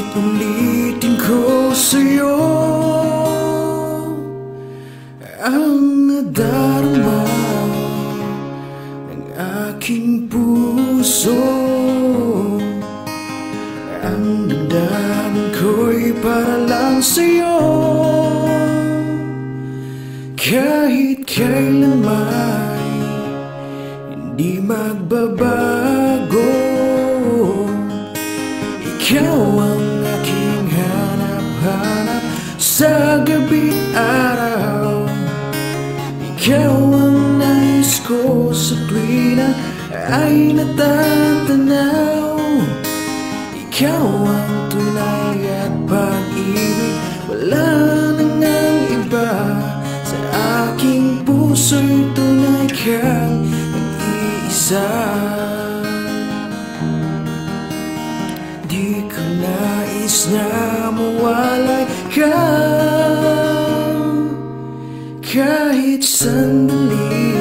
Ulit-ulitin ko sa'yo Ang nadarama ng aking puso. Ang damdamin ko'y para lang sa'yo Kahit kailanman hindi magbabago. Ikaw ang aking hanap-hanap sa gabi araw. Ikaw ang nais ko sa tuwi na ay natatanaw. Ikaw ang tunay at pag-ibig. Wala puso'y tunay kang nag-iisa. Di ko na mawalay ka. Kahit sandali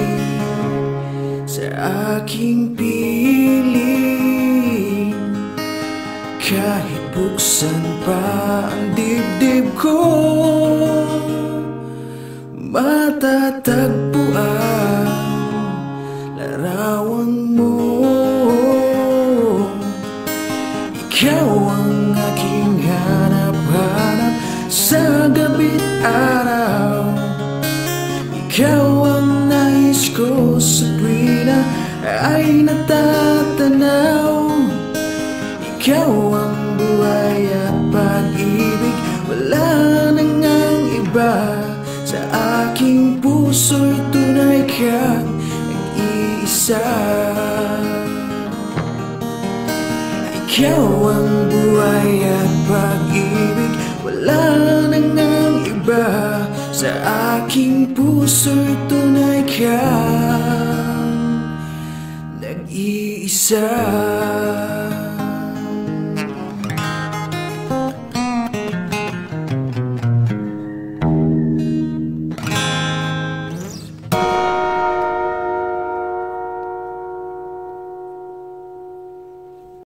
Sa aking piling Kahit buksan pa ang dibdib ko Matatagpuan. Larawan mo. Ikaw ang aking hanap-hanap sa gabi't araw. Ikaw ang nais ko sa tuwi na ay natatanaw. Ikaw ang buhay at pag-ibig. Wala nang ang iba puso'y tunay kang nag-iisa. Ikaw ang buhay at pag-ibig. Wala nang ang iba. Sa aking puso'y tunay kang Nag-iisa